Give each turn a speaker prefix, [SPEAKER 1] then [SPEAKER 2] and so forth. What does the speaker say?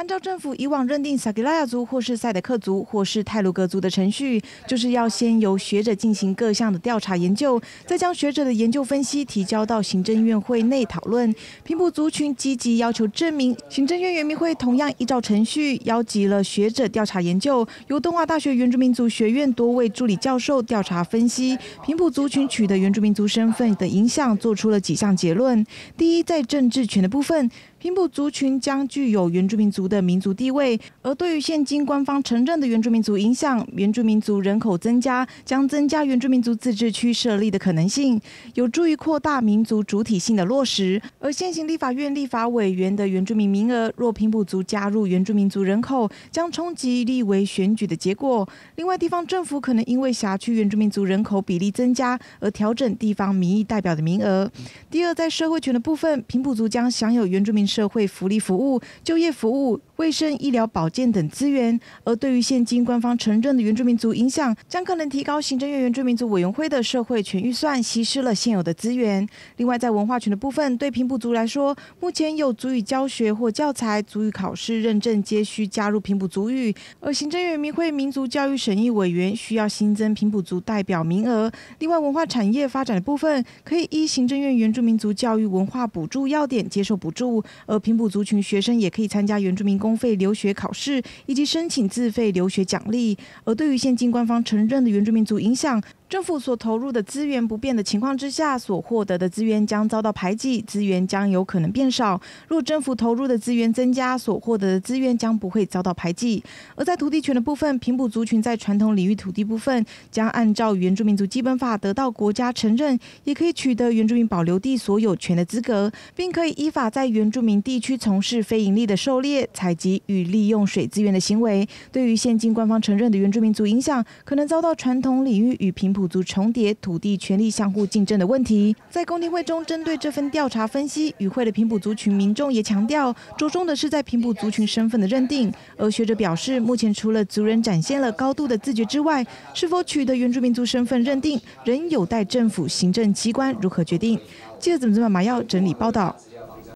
[SPEAKER 1] 按照政府以往认定萨吉拉亚族或是赛德克族或是泰鲁格族的程序，就是要先由学者进行各项的调查研究，再将学者的研究分析提交到行政院会内讨论。平埔族群积极要求证明，行政院原民会同样依照程序邀集了学者调查研究，由东华大学原住民族学院多位助理教授调查分析平埔族群取得原住民族身份的影响，做出了几项结论。第一，在政治权的部分。平埔族群将具有原住民族的民族地位，而对于现今官方承认的原住民族影响，原住民族人口增加将增加原住民族自治区设立的可能性，有助于扩大民族主体性的落实。而现行立法院立法委员的原住民名额，若平埔族加入原住民族人口，将冲击立为选举的结果。另外，地方政府可能因为辖区原住民族人口比例增加而调整地方民意代表的名额。第二，在社会权的部分，平埔族将享有原住民。社会福利服务、就业服务。卫生、医疗保健等资源，而对于现今官方承认的原住民族影响，将可能提高行政院原住民族委员会的社会权预算，稀释了现有的资源。另外，在文化权的部分，对平埔族来说，目前有足语教学或教材、足语考试认证皆需加入平埔族语，而行政院民会民族教育审议委员需要新增平埔族代表名额。另外，文化产业发展的部分，可以依行政院原住民族教育文化补助要点接受补助，而平埔族群学生也可以参加原住民公。公费留学考试以及申请自费留学奖励，而对于现今官方承认的原住民族影响。政府所投入的资源不变的情况之下，所获得的资源将遭到排挤，资源将有可能变少。若政府投入的资源增加，所获得的资源将不会遭到排挤。而在土地权的部分，平埔族群在传统领域土地部分将按照原住民族基本法得到国家承认，也可以取得原住民保留地所有权的资格，并可以依法在原住民地区从事非营利的狩猎、采集与利用水资源的行为。对于现今官方承认的原住民族影响，可能遭到传统领域与平埔。土族重叠、土地权利相互竞争的问题，在公听会中，针对这份调查分析，与会的平埔族群民众也强调，着重的是在平埔族群身份的认定。而学者表示，目前除了族人展现了高度的自觉之外，是否取得原住民族身份认定，仍有待政府行政机关如何决定。记者怎么怎么马耀整理报道。